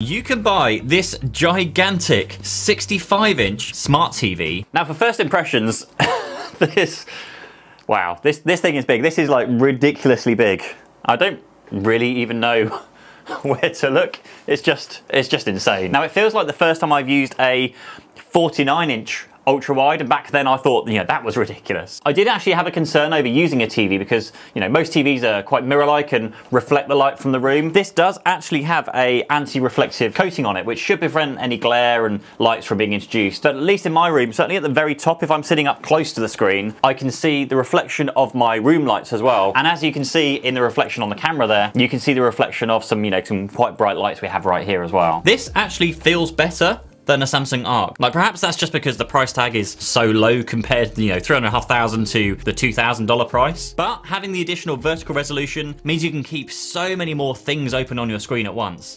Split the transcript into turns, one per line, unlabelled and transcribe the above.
You can buy this gigantic 65 inch smart TV.
Now for first impressions, this, wow, this, this thing is big. This is like ridiculously big. I don't really even know where to look. It's just, it's just insane. Now it feels like the first time I've used a 49 inch ultra wide and back then I thought you know that was ridiculous. I did actually have a concern over using a TV because you know most TVs are quite mirror like and reflect the light from the room. This does actually have a anti-reflective coating on it which should prevent any glare and lights from being introduced. But at least in my room, certainly at the very top if I'm sitting up close to the screen, I can see the reflection of my room lights as well. And as you can see in the reflection on the camera there, you can see the reflection of some you know some quite bright lights we have right here as well.
This actually feels better than a Samsung Ark. Like perhaps that's just because the price tag is so low compared, to, you know, three and a half thousand to the two thousand dollar price. But having the additional vertical resolution means you can keep so many more things open on your screen at once.